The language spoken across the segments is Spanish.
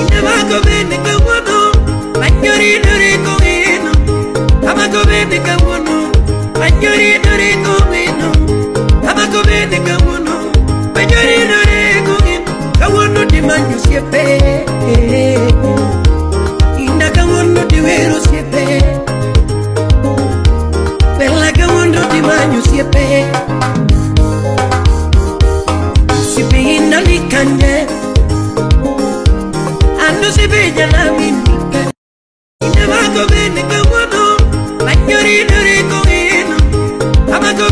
inabagobene kawuono banyoridore kong'eno amagobene kawuono banyoridore kong'eno amagobene kawuono banyoridore kong'eno kawuono dimanyo osiepe inda kawuono diwero osiepe perla kawuono dimanyo osiepe Osiepe jana minika Inabako kawuono Manyoridore kowino Amako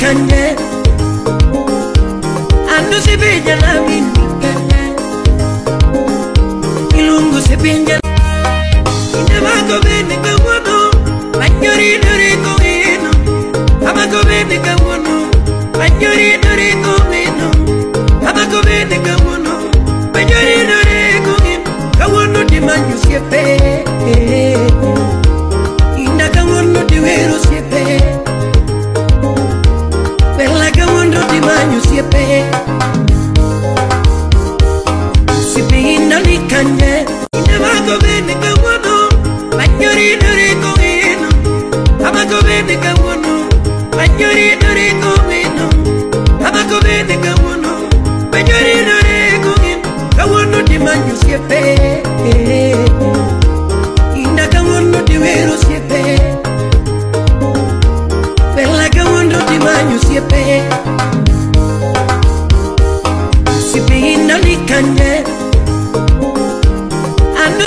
kanye andu sibinja lamini kanye ilungu sibinja inamako bene kawono manyori noriko wino amako bene kawono manyori noriko wino amako bene kawono manyori noriko wino di dimanyu siepe Amako bende kawuono Manyoridore kowino Amako bende kawuono Manyoridore kowino Kawuono timanyo osiepe Inda kanye Ando